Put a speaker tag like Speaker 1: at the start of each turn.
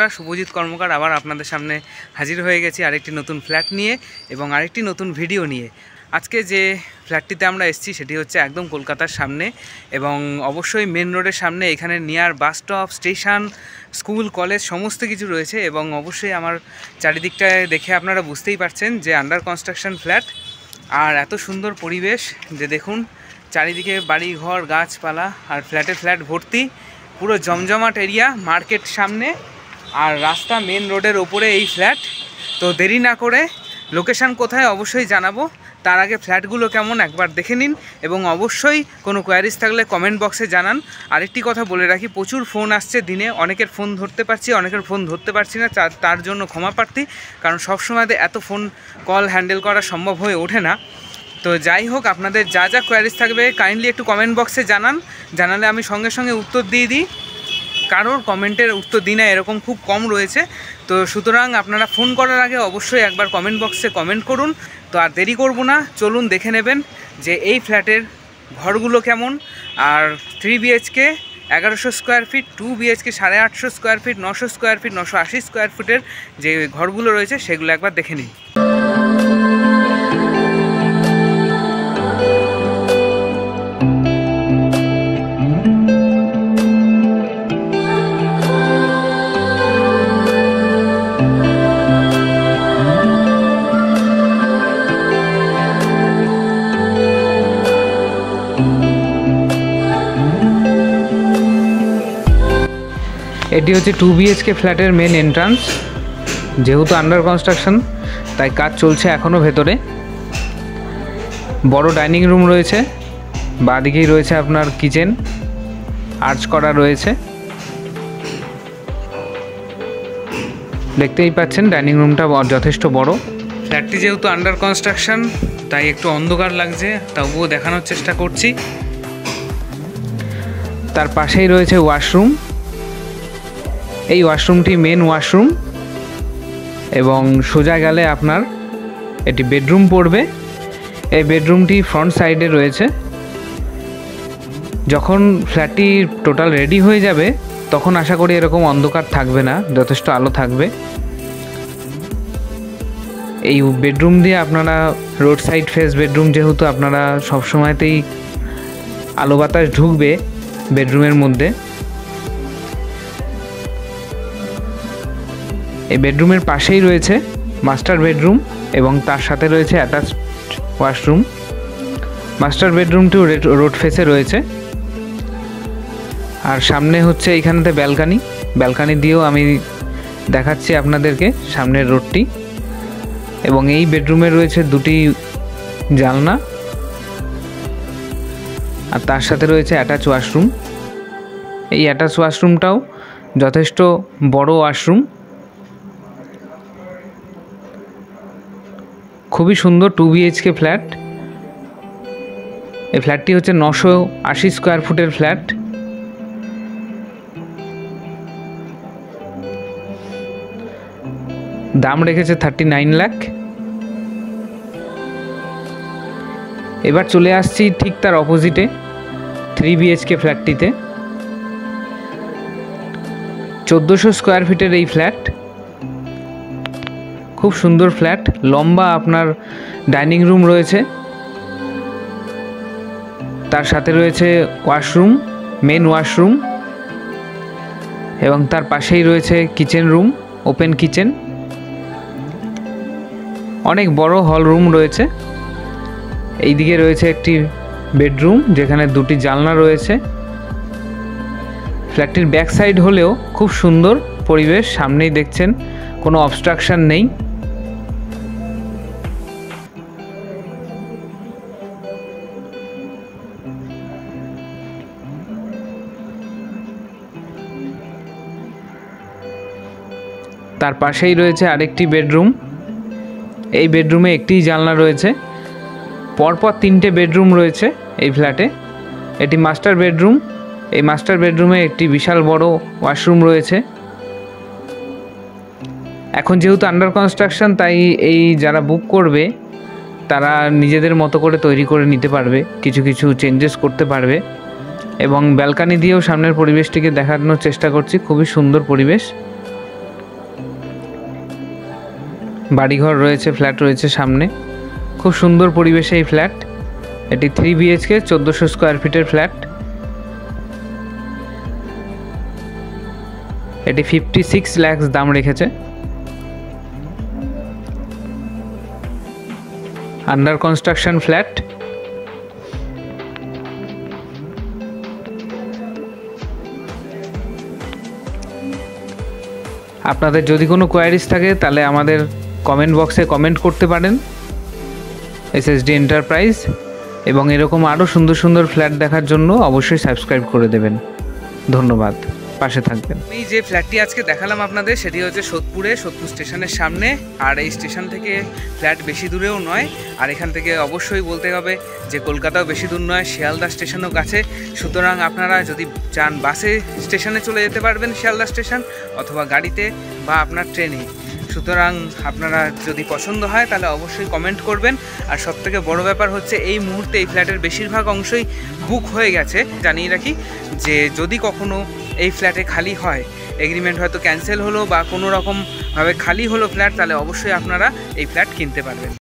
Speaker 1: বন্ধুরা, শুভজিৎ কর্মকার আবার আপনাদের সামনে হাজির হয়ে গেছি আরেকটি নতুন ফ্ল্যাট নিয়ে এবং আরেকটি নতুন ভিডিও নিয়ে। আজকে যে ফ্ল্যাটটিতে আমরা এসেছি সেটি হচ্ছে একদম কলকাতার সামনে এবং অবশ্যই মেন রোডের সামনে, এখানে near bus stop station school college সমস্ত কিছু রয়েছে এবং অবশ্যই আমার চারিদিকটায় দেখে আপনারা বুঝতেই পারছেন যে আন্ডার কনস্ট্রাকশন ফ্ল্যাট আর এত সুন্দর পরিবেশ যে দেখুন, চারিদিকে বাড়ি ঘর গাছপালা আর ফ্ল্যাটে ফ্ল্যাট ভর্তি, পুরো জমজমাট এরিয়া মার্কেট সামনে আর রাস্তা মেন রোডের ওপরে এই ফ্ল্যাট তো দেরি না করে লোকেশান কোথায় অবশ্যই জানাব। তার আগে ফ্ল্যাটগুলো কেমন একবার দেখে নিন এবং অবশ্যই কোনো কোয়ারিজ থাকলে কমেন্ট বক্সে জানান। আরেকটি কথা বলে রাখি, প্রচুর ফোন আসছে দিনে। অনেকের ফোন ধরতে পারছি, অনেকের ফোন ধরতে পারছি না। তার- জন্য ক্ষমা প্রার্থী, কারণ সবসময় এত ফোন কল হ্যান্ডেল করা সম্ভব হয়ে ওঠে না। তো যাই হোক, আপনাদের যা যা কোয়ারিজ থাকবে কাইন্ডলি একটু কমেন্ট বক্সে জানান। জানালে আমি সঙ্গে সঙ্গে উত্তর দিয়ে দিই। কারোর কমেন্টের উত্তর দিই না, এরকম খুব কম রয়েছে। তো সুতরাং আপনারা ফোন করার আগে অবশ্যই একবার কমেন্ট বক্সে কমেন্ট করুন। তো আর দেরি করব না, চলুন দেখে নেবেন যে এই ফ্ল্যাটের ঘরগুলো কেমন। আর থ্রি বিএইচকে এগারোশো স্কোয়ার ফিট টু বিএইচকে সাড়ে আটশো স্কোয়ার ফিট নশো স্কোয়ার ফিট নশো আশি স্কোয়ার ফিটের যে ঘরগুলো রয়েছে, সেগুলো একবার দেখে নিন। এটি হচ্ছে টু বিএচকে ফ্ল্যাটের মেন এন্ট্রান্স যেহেতু আন্ডার কনস্ট্রাকশন তাই কাজ চলছে এখনও ভেতরে। বড় ডাইনিং রুম রয়েছে, বাঁদিকেই রয়েছে আপনার কিচেন আর্চ করা রয়েছে। দেখতেই পাচ্ছেন ডাইনিং রুমটা যথেষ্ট বড়। ফ্ল্যাটটি যেহেতু আন্ডার কনস্ট্রাকশন তাই একটু অন্ধকার লাগছে, তবুও দেখানোর চেষ্টা করছি। তার পাশেই রয়েছে ওয়াশরুম এই ওয়াশরুমটি মেন ওয়াশরুম এবং সোজা গেলে আপনার এটি বেডরুম পড়বে। এই বেডরুমটি ফ্রন্ট সাইডে রয়েছে। যখন ফ্ল্যাটটি টোটাল রেডি হয়ে যাবে, তখন আশা করি এরকম অন্ধকার থাকবে না, যথেষ্ট আলো থাকবে। এই বেডরুম দিয়ে আপনারা রোড সাইড ফেস বেডরুম যেহেতু আপনারা সবসময়তেই আলো বাতাস ঢুকবে বেডরুমের মধ্যে। এই বেডরুমের পাশেই রয়েছে মাস্টার বেডরুম এবং তার সাথে রয়েছে অ্যাটাচ ওয়াশরুম। মাস্টার বেডরুমটিও রোড ফেসে রয়েছে। আর সামনে হচ্ছে এইখানেতে ব্যালকানি। ব্যালকানি দিয়েও আমি দেখাচ্ছি আপনাদেরকে সামনের রোডটি। এবং এই বেডরুমে রয়েছে দুটি জানলা। আর তার সাথে রয়েছে অ্যাটাচ ওয়াশরুম। এই অ্যাটাচ ওয়াশরুমটাও যথেষ্ট বড় ওয়াশরুম। খুবই সুন্দর টু বিএইচকে ফ্ল্যাট এই ফ্ল্যাটটি হচ্ছে নশো আশি স্কোয়ার ফুটের ফ্ল্যাট দাম রেখেছে থার্টি নাইন লাখ এবার চলে আসছি ঠিক তার অপোজিটে থ্রি বিএইচকে ফ্ল্যাটটিতে চোদ্দোশো স্কোয়ার ফিটের এই ফ্ল্যাট খুব সুন্দর ফ্ল্যাট, লম্বা আপনার ডাইনিং রুম রয়েছে। তার সাথে রয়েছে ওয়াশরুম মেন ওয়াশরুম এবং তার পাশেই রয়েছে কিচেন রুম, ওপেন কিচেন। অনেক বড় হল রুম রয়েছে। এইদিকে রয়েছে একটি বেডরুম, যেখানে দুটি জানলা রয়েছে। ফ্ল্যাটটির ব্যাক সাইড হলেও খুব সুন্দর পরিবেশ, সামনেই দেখছেন কোনো অবস্ট্রাকশন নেই। তার পাশেই রয়েছে আরেকটি বেডরুম। এই বেডরুমে একটি জানলা রয়েছে। পরপর তিনটে বেডরুম রয়েছে এই ফ্ল্যাটে। এটি মাস্টার বেডরুম। এই মাস্টার বেডরুমে একটি বিশাল বড় ওয়াশরুম রয়েছে। এখন যেহেতু আন্ডার কনস্ট্রাকশন তাই এই যারা বুক করবে, তারা নিজেদের মতো করে তৈরি করে নিতে পারবে। কিছু কিছু চেঞ্জেস করতে পারবে। এবং ব্যালকানি দিয়েও সামনের পরিবেশটিকে দেখানোর চেষ্টা করছি। খুবই সুন্দর পরিবেশ। বাড়িঘর রয়েছে ফ্ল্যাট রয়েছে সামনে। খুব সুন্দর পরিবেশে এই ফ্ল্যাট এটি থ্রি বিএইচকে চোদ্দোশো স্কোয়ার ফিটের ফ্ল্যাট এটি ফিফটি সিক্স ল্যাক্স দাম রেখেছে। আন্ডার কনস্ট্রাকশন ফ্ল্যাট আপনাদের যদি কোনো কোয়ারিজ থাকে, তাহলে আমাদের কমেন্ট বক্সে কমেন্ট করতে পারেন। এসএসডি এন্টারপ্রাইজ এবং এরকম আরও সুন্দর সুন্দর ফ্ল্যাট দেখার জন্য অবশ্যই সাবস্ক্রাইব করে দেবেন। ধন্যবাদ। পাশে থাকবেন। আমি যে ফ্ল্যাটটি আজকে দেখালাম আপনাদের, সেটি হচ্ছে সোদপুরে, সোদপুর স্টেশনের সামনে। আর এই স্টেশন থেকে ফ্ল্যাট বেশি দূরেও নয়। আর এখান থেকে অবশ্যই বলতে হবে যে কলকাতাও বেশি দূর নয়, শিয়ালদা স্টেশনও কাছে। সুতরাং আপনারা যদি চান বাসে স্টেশনে চলে যেতে পারবেন শিয়ালদা স্টেশন, অথবা গাড়িতে বা আপনার ট্রেনে। সুতরাং আপনারা যদি পছন্দ হয়, তাহলে অবশ্যই কমেন্ট করবেন। আর সবথেকে বড় ব্যাপার হচ্ছে, এই মুহূর্তে এই ফ্ল্যাটের বেশিরভাগ অংশই বুক হয়ে গেছে। জানিয়ে রাখি যে, যদি কখনো এই ফ্ল্যাটে খালি হয় এগ্রিমেন্ট হয়তো ক্যান্সেল হলো বা কোনো রকমভাবে খালি হলো ফ্ল্যাট তাহলে অবশ্যই আপনারা এই ফ্ল্যাট কিনতে পারবেন।